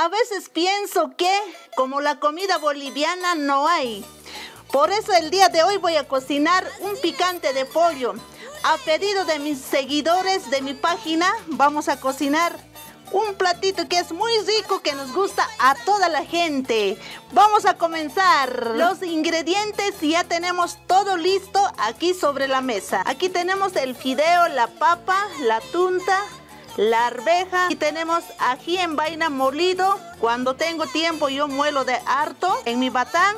A veces pienso que como la comida boliviana no hay. Por eso el día de hoy voy a cocinar un picante de pollo. A pedido de mis seguidores de mi página, vamos a cocinar un platito que es muy rico, que nos gusta a toda la gente. Vamos a comenzar. Los ingredientes ya tenemos todo listo aquí sobre la mesa. Aquí tenemos el fideo, la papa, la tunta, la arveja y tenemos ají en vaina molido. Cuando tengo tiempo yo muelo de harto en mi batán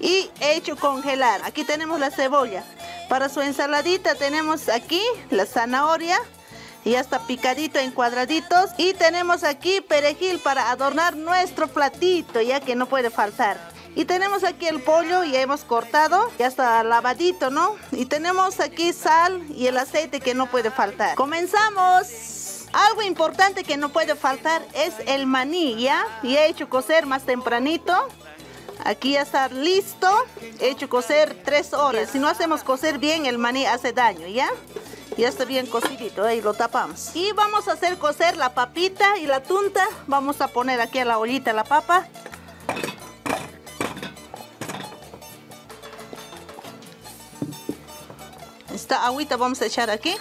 y he hecho congelar. Aquí tenemos la cebolla. Para su ensaladita tenemos aquí la zanahoria, ya está picadito en cuadraditos. Y tenemos aquí perejil para adornar nuestro platito, ya que no puede faltar. Y tenemos aquí el pollo, ya hemos cortado, ya está lavadito, ¿no? Y tenemos aquí sal y el aceite que no puede faltar. ¡Comenzamos! Algo importante que no puede faltar es el maní, ¿ya? Y he hecho cocer más tempranito. Aquí ya está listo. He hecho cocer tres horas. Si no hacemos cocer bien, el maní hace daño, ¿ya? Ya está bien cocidito, ahí lo tapamos. Y vamos a hacer cocer la papita y la tunta. Vamos a poner aquí a la ollita la papa. Esta agüita vamos a echar aquí.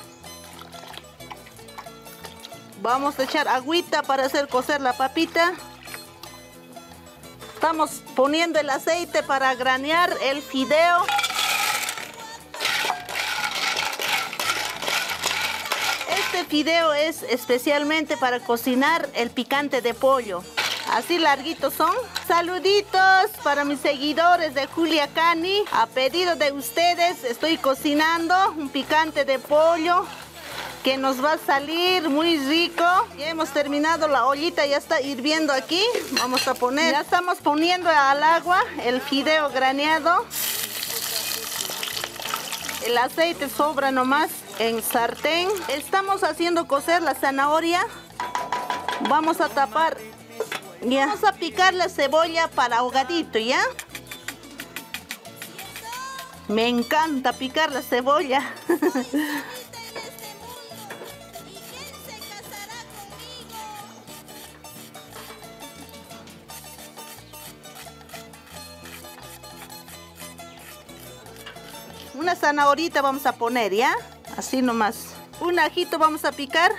Vamos a echar agüita para hacer cocer la papita. Estamos poniendo el aceite para granear el fideo. Este fideo es especialmente para cocinar el picante de pollo. Así larguitos son. Saluditos para mis seguidores de Julia Cani. A pedido de ustedes estoy cocinando un picante de pollo que nos va a salir muy rico. Ya hemos terminado la ollita, ya está hirviendo aquí. Vamos a poner, ya estamos poniendo al agua el fideo graneado. El aceite sobra nomás en sartén. Estamos haciendo cocer la zanahoria. Vamos a tapar. Ya. Vamos a picar la cebolla para ahogadito, ¿ya? Me encanta picar la cebolla. Una zanahorita vamos a poner, ¿ya? Así nomás. Un ajito vamos a picar.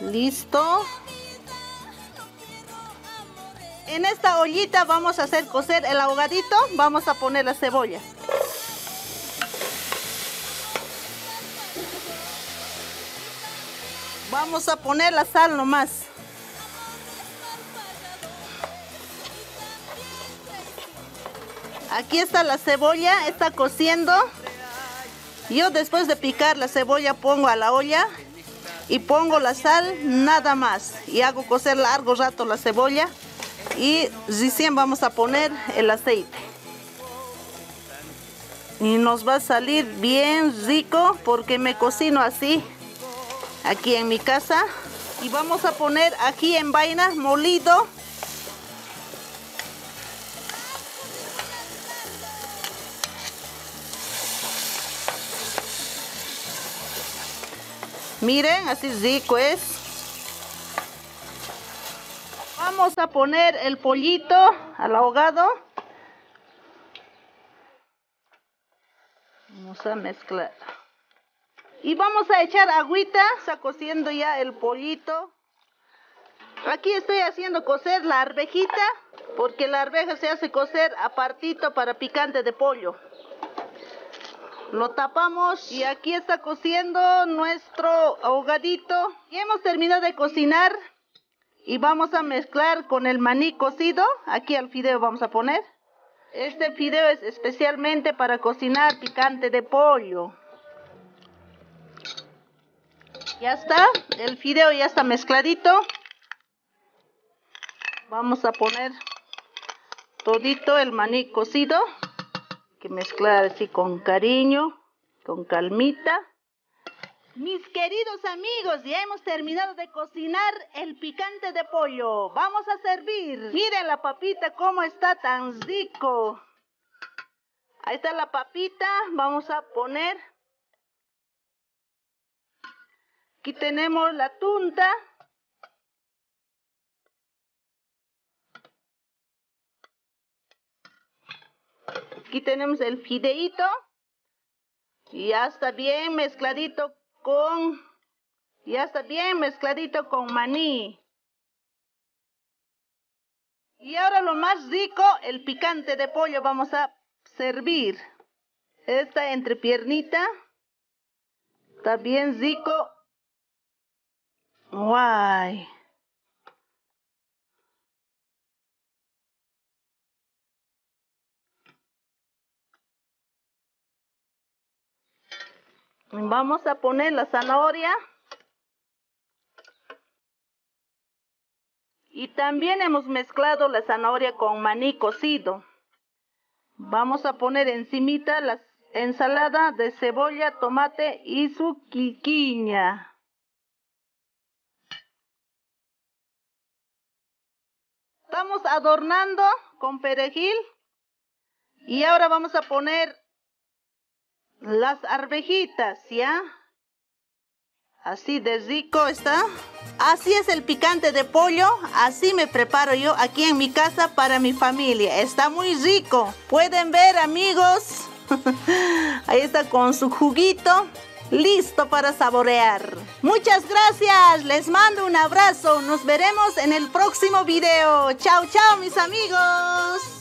Listo. En esta ollita vamos a hacer cocer el ahogadito. Vamos a poner la cebolla. Vamos a poner la sal nomás. Aquí está la cebolla, está cociendo. Yo después de picar la cebolla pongo a la olla y pongo la sal nada más. Y hago cocer largo rato la cebolla y recién vamos a poner el aceite. Y nos va a salir bien rico porque me cocino así aquí en mi casa. Y vamos a poner aquí en vaina molido Miren, así rico es. Vamos a poner el pollito al ahogado. Vamos a mezclar. Y vamos a echar agüita. Está cociendo ya el pollito. Aquí estoy haciendo cocer la arvejita. Porque la arveja se hace cocer apartito para picante de pollo. Lo tapamos y aquí está cociendo nuestro ahogadito. Y hemos terminado de cocinar y vamos a mezclar con el maní cocido. Aquí al fideo vamos a poner. Este fideo es especialmente para cocinar picante de pollo. Ya está, el fideo ya está mezcladito. Vamos a poner todito el maní cocido que mezclar así con cariño, con calmita. Mis queridos amigos, ya hemos terminado de cocinar el picante de pollo. Vamos a servir. Miren la papita cómo está tan rico. Ahí está la papita. Vamos a poner. Aquí tenemos la tunta. Aquí tenemos el fideito. Ya está bien mezcladito con... Ya está bien mezcladito con maní. Y ahora lo más rico, el picante de pollo vamos a servir. Esta entrepiernita. Está bien rico. Guay. Vamos a poner la zanahoria. Y también hemos mezclado la zanahoria con maní cocido. Vamos a poner encimita la ensalada de cebolla, tomate y su quiquiña. Estamos adornando con perejil. Y ahora vamos a poner las arvejitas, ¿ya? Así de rico está. Así es el picante de pollo, así me preparo yo aquí en mi casa para mi familia. Está muy rico. Pueden ver amigos. Ahí está con su juguito. Listo para saborear. Muchas gracias. Les mando un abrazo. Nos veremos en el próximo video. Chao, chao mis amigos.